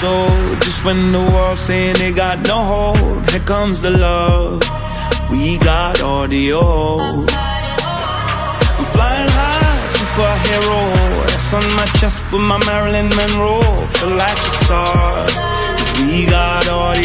soul Just when the world's saying they got no hope Here comes the love. We got audio. We flying high, superhero. That's on my chest with my Marilyn Monroe. Feel like a star. We got audio.